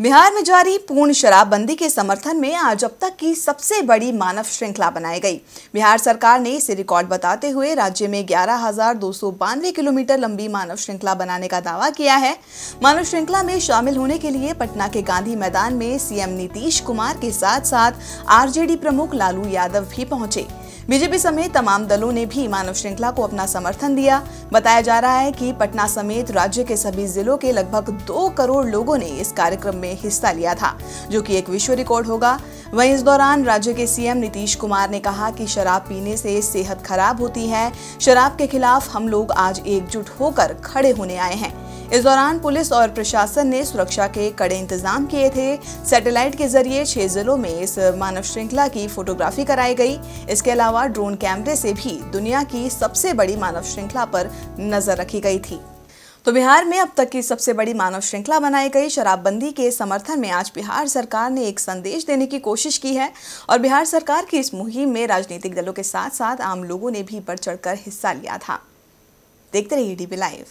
बिहार में जारी पूर्ण शराबबंदी के समर्थन में आज अब तक की सबसे बड़ी मानव श्रृंखला बनाई गई। बिहार सरकार ने इसे रिकॉर्ड बताते हुए राज्य में ग्यारह किलोमीटर लंबी मानव श्रृंखला बनाने का दावा किया है। मानव श्रृंखला में शामिल होने के लिए पटना के गांधी मैदान में सीएम नीतीश कुमार के साथ साथ आरजेडी प्रमुख लालू यादव भी पहुँचे। बीजेपी समेत तमाम दलों ने भी मानव श्रृंखला को अपना समर्थन दिया। बताया जा रहा है कि पटना समेत राज्य के सभी जिलों के लगभग दो करोड़ लोगों ने इस कार्यक्रम में हिस्सा लिया था, जो कि एक विश्व रिकॉर्ड होगा। वहीं इस दौरान राज्य के सीएम नीतीश कुमार ने कहा कि शराब पीने से सेहत खराब होती है। शराब के खिलाफ हम लोग आज एकजुट होकर खड़े होने आए हैं। इस दौरान पुलिस और प्रशासन ने सुरक्षा के कड़े इंतज़ाम किए थे। सैटेलाइट के ज़रिए छह जिलों में इस मानव श्रृंखला की फोटोग्राफी कराई गई। इसके अलावा ड्रोन कैमरे से भी दुनिया की सबसे बड़ी मानव श्रृंखला पर नज़र रखी गई थी। तो बिहार में अब तक की सबसे बड़ी मानव श्रृंखला बनाई गई शराबबंदी के समर्थन में आज बिहार सरकार ने एक संदेश देने की कोशिश की है और बिहार सरकार की इस मुहिम में राजनीतिक दलों के साथ साथ आम लोगों ने भी बढ़ चढ़कर हिस्सा लिया था। देखते रहिए डीबी लाइव